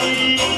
Música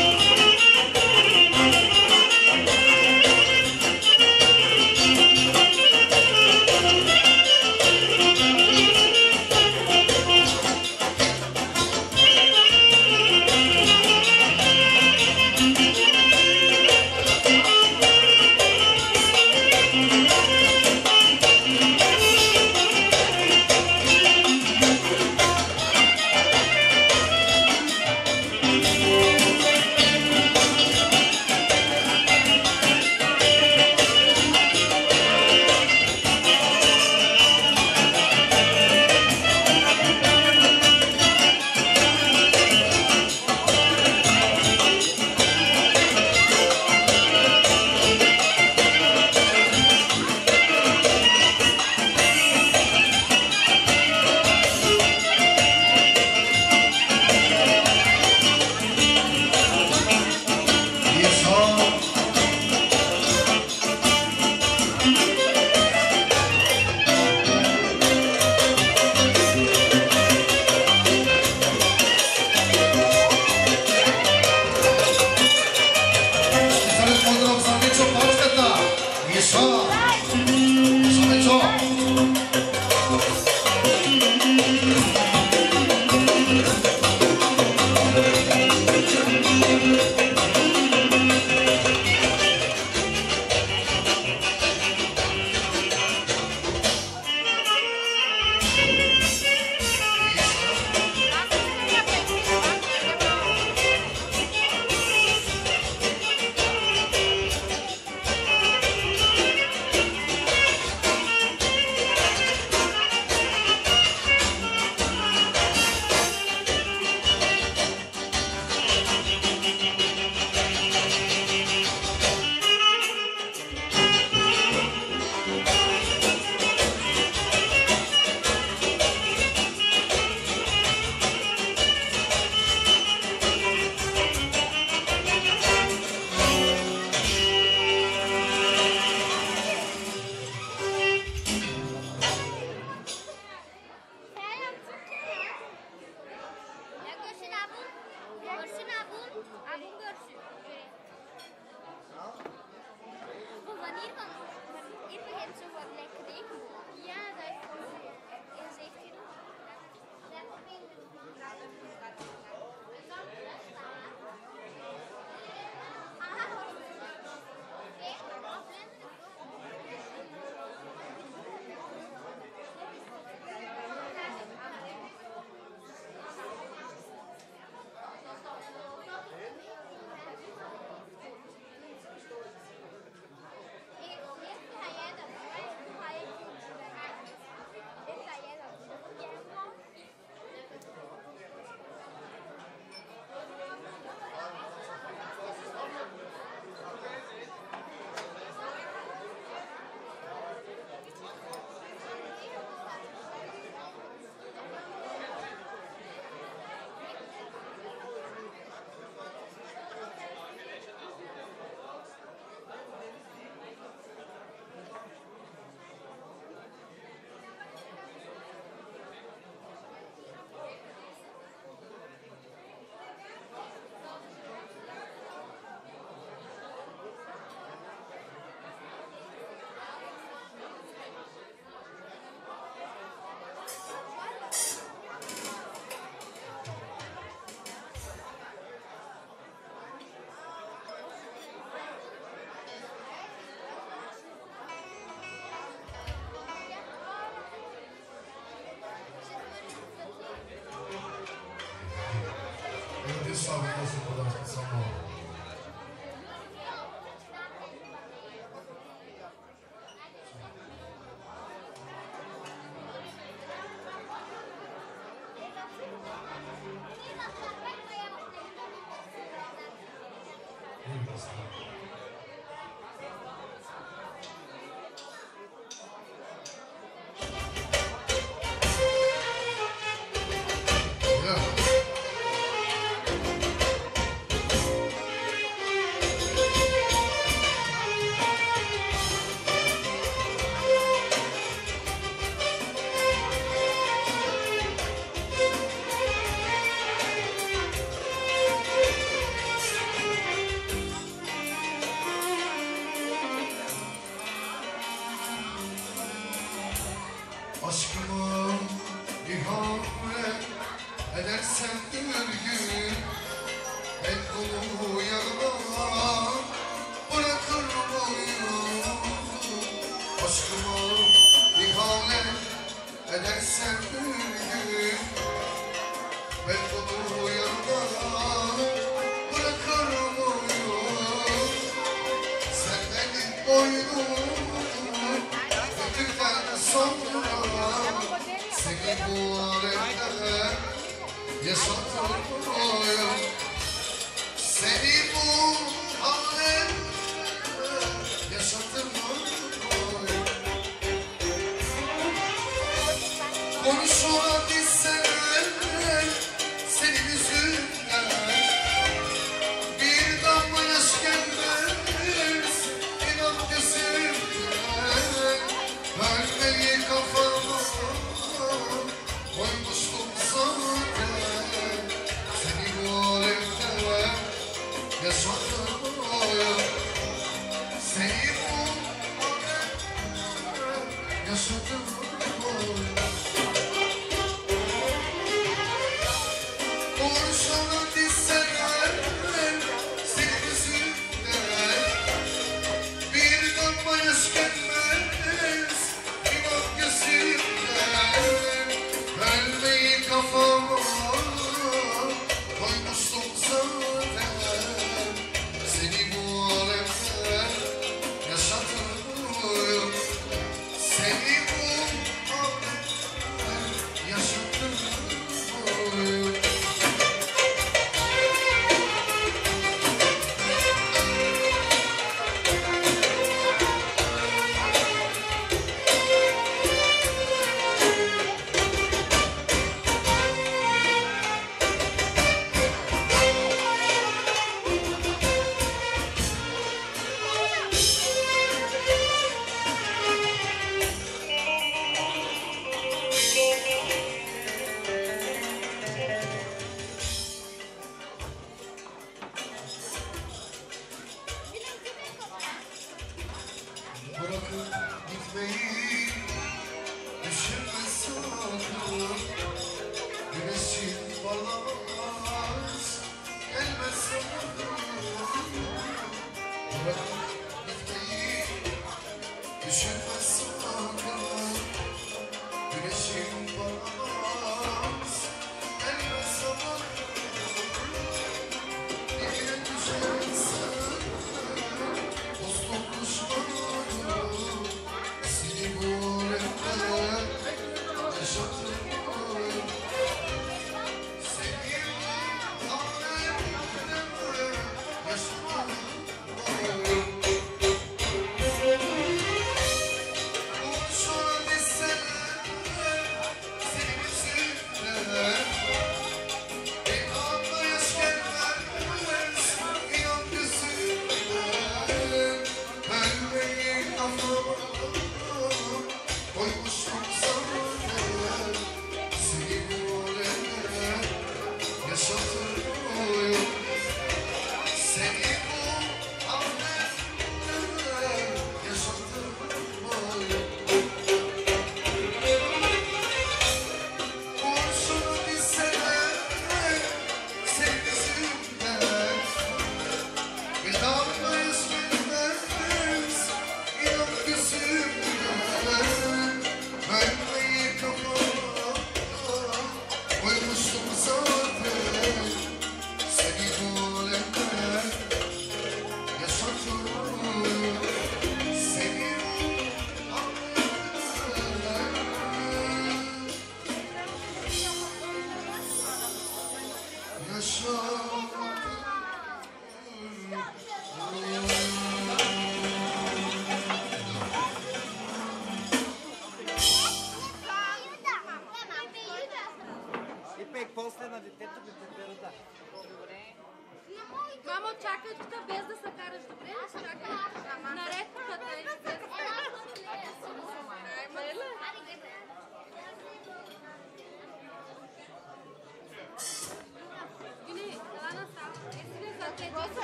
salve.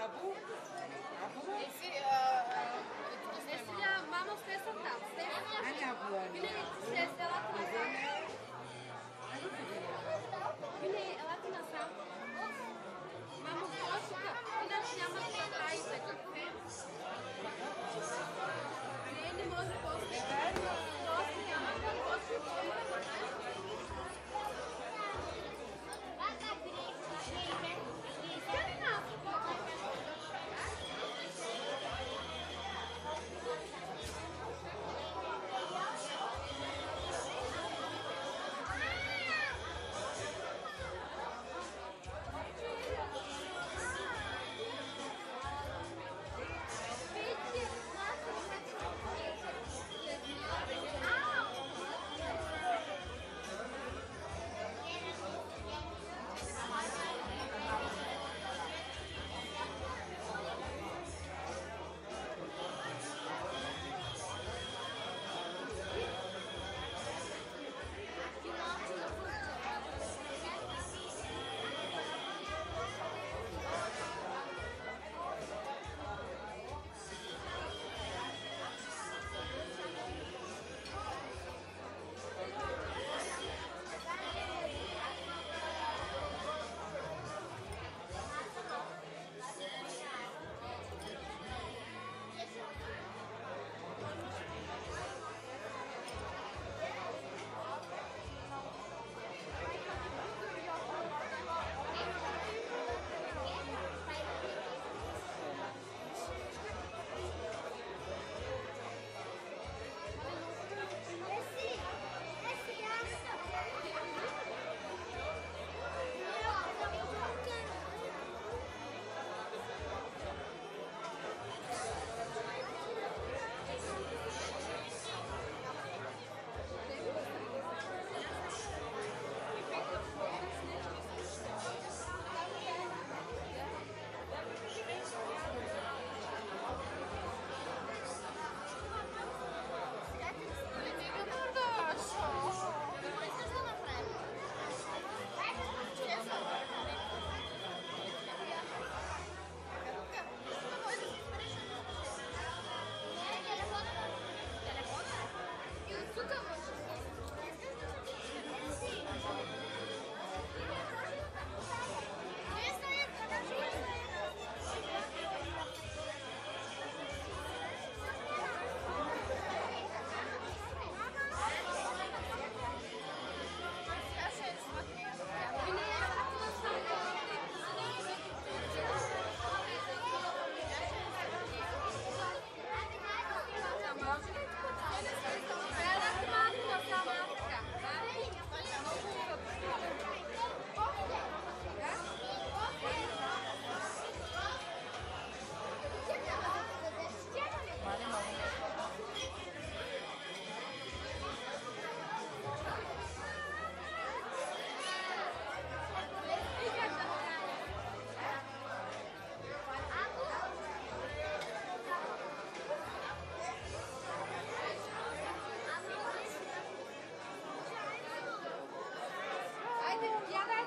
Abu Я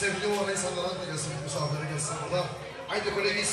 sevgili olan insanlara da gelsin, misafirlere gelsin burada. Aynı böyle bir.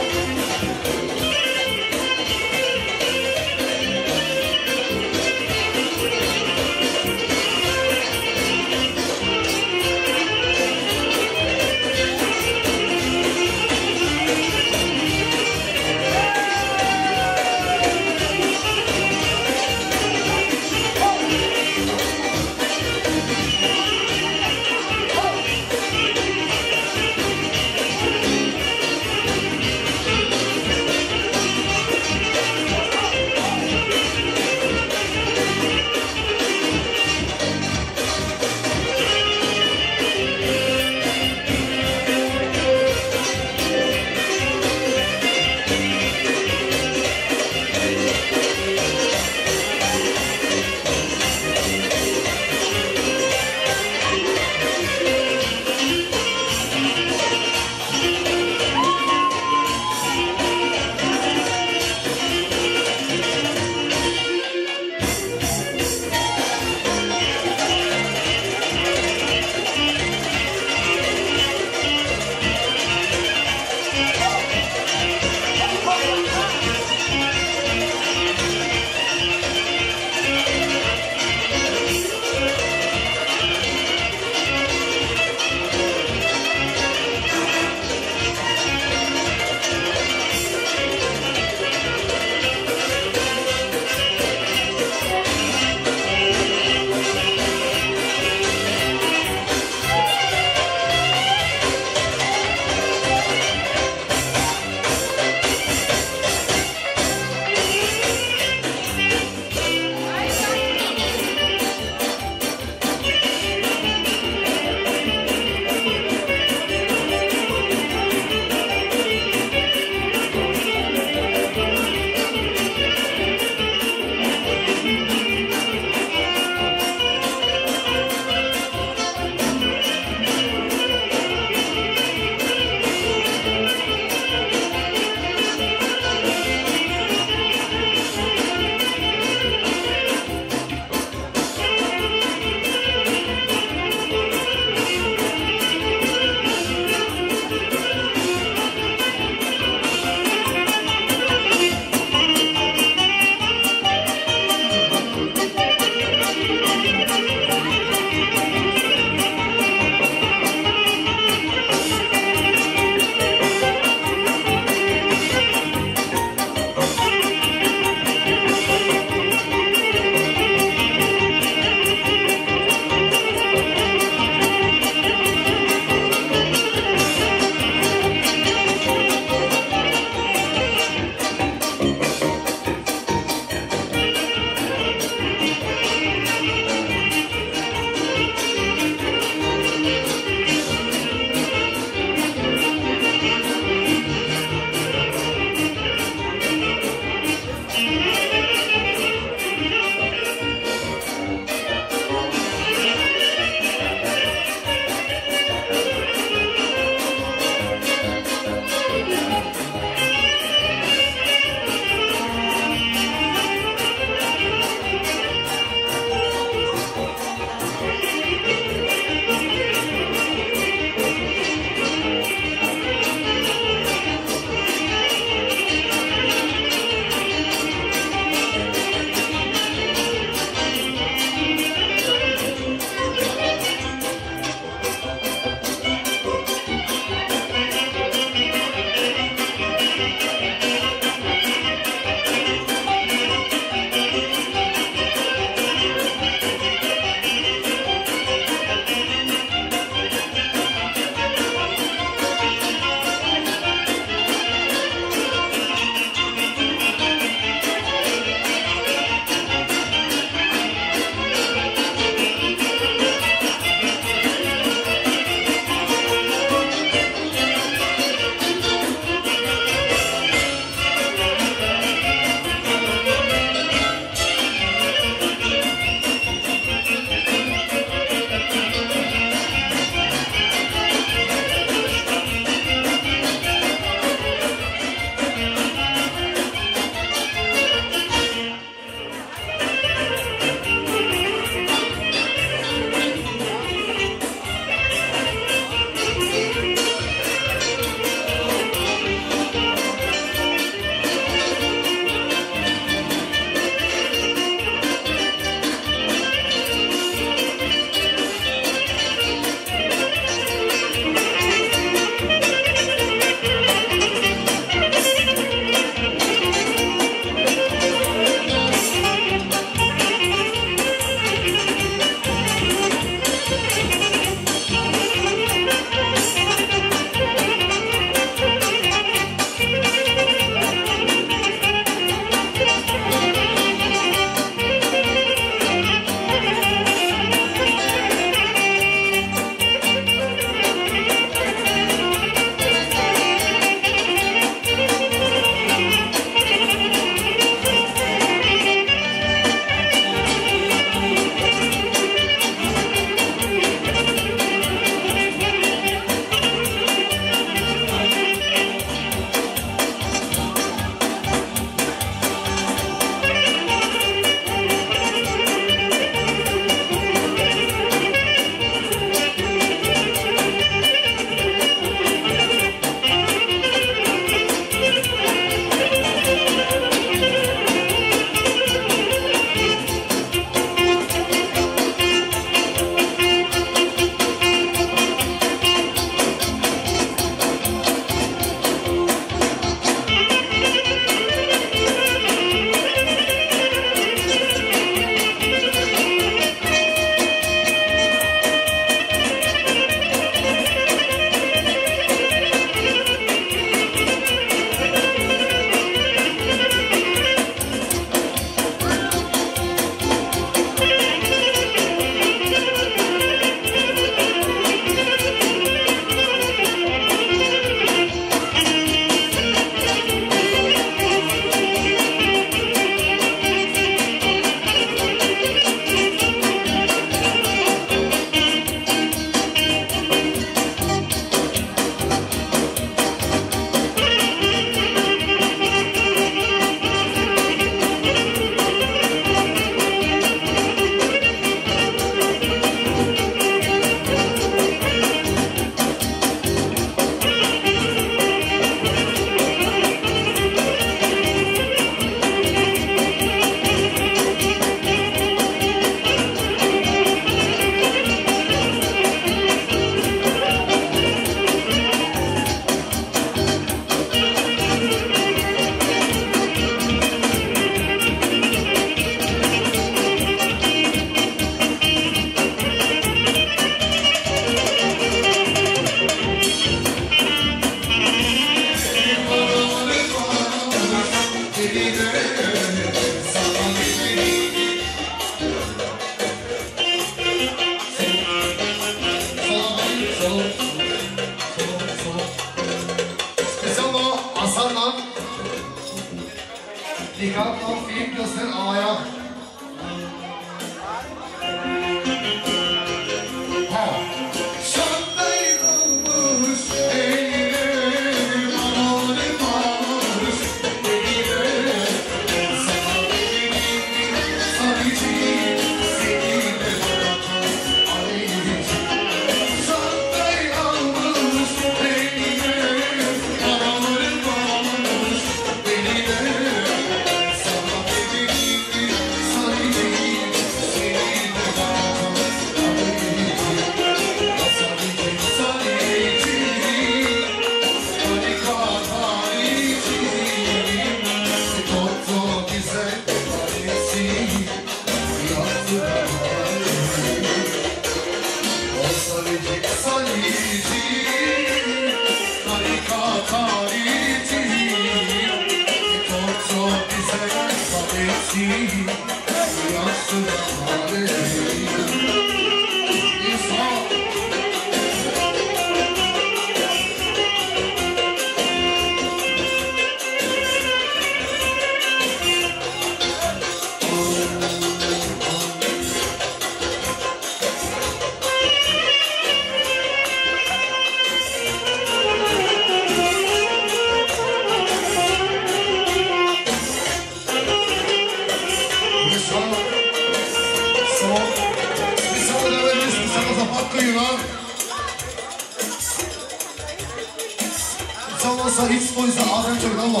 잡아서 입 손에서 아래쪽으로 넘어.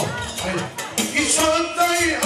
이천대의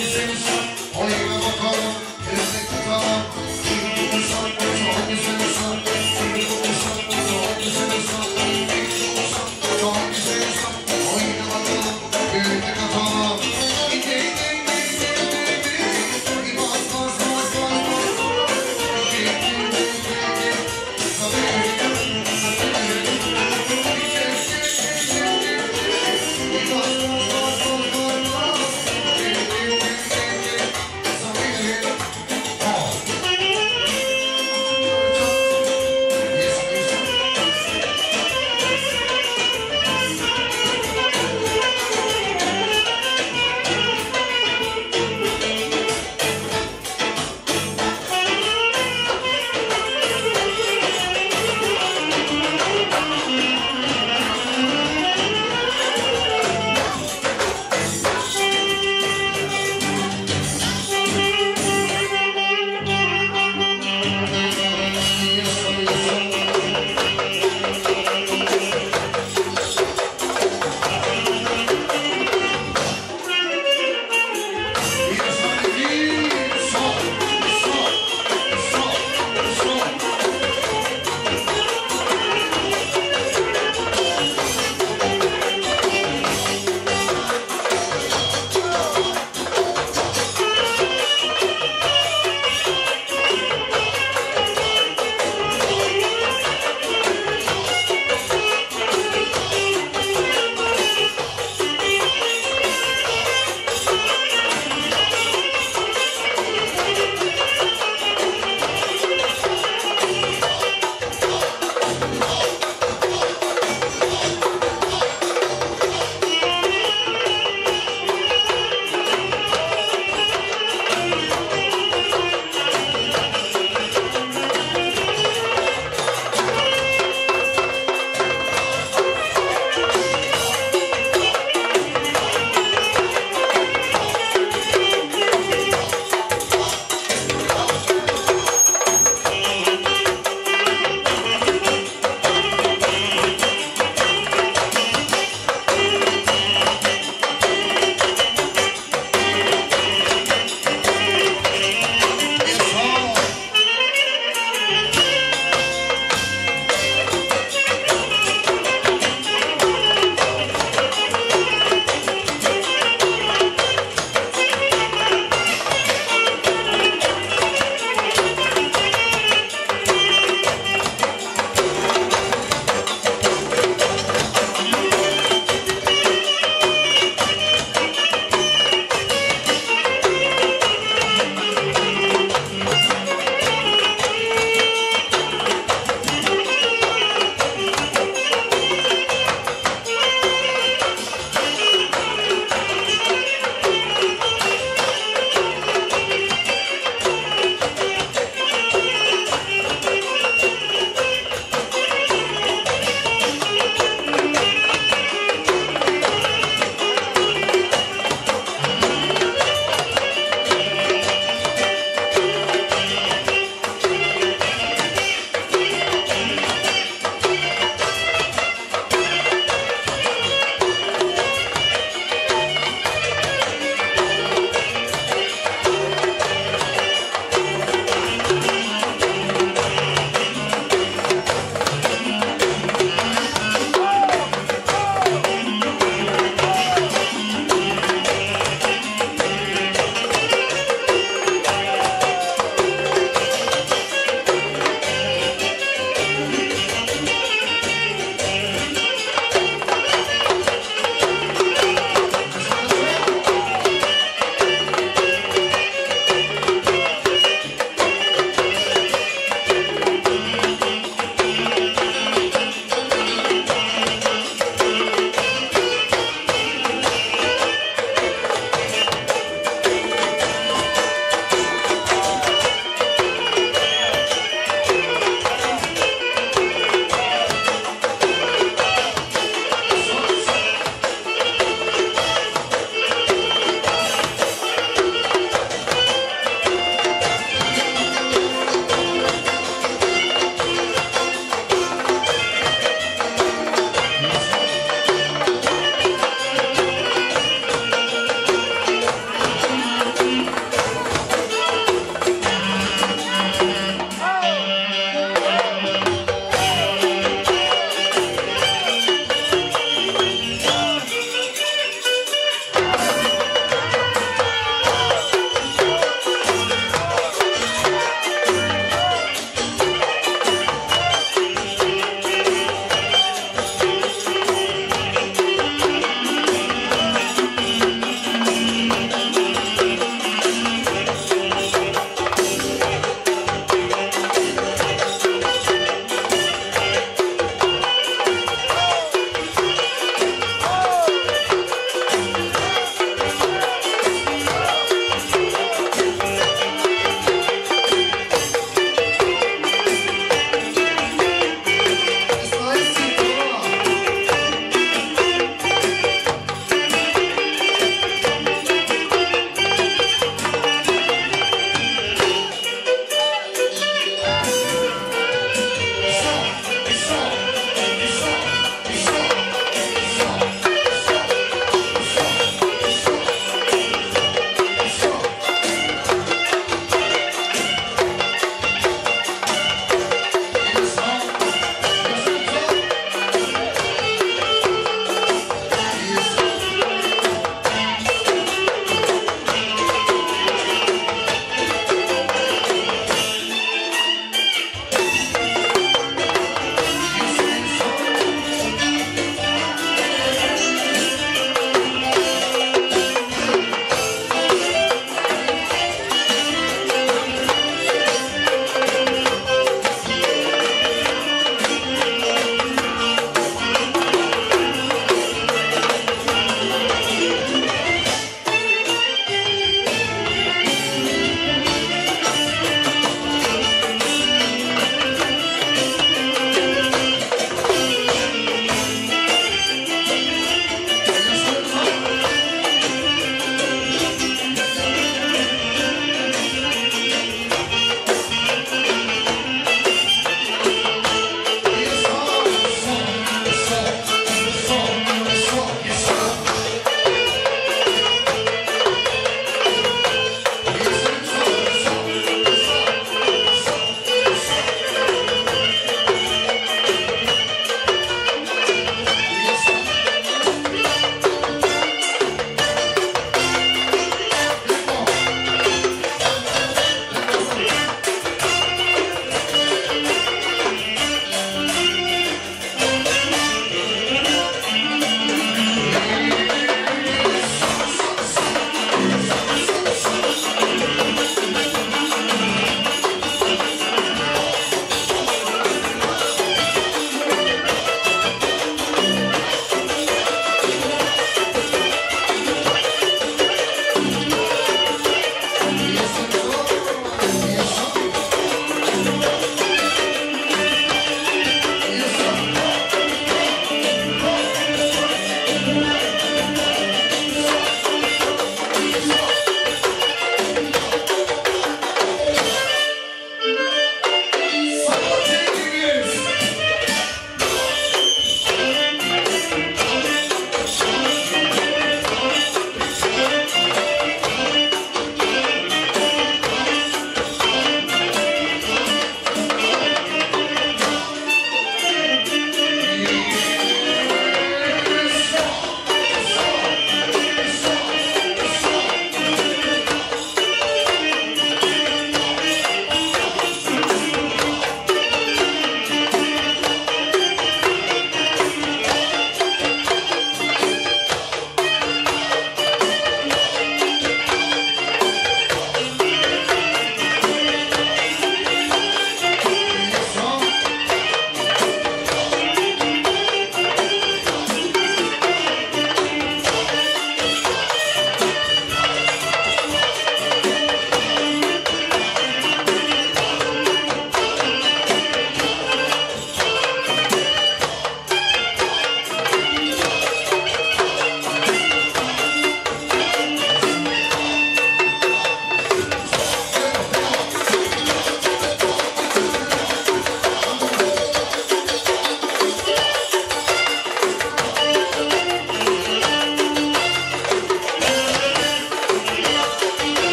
Amen.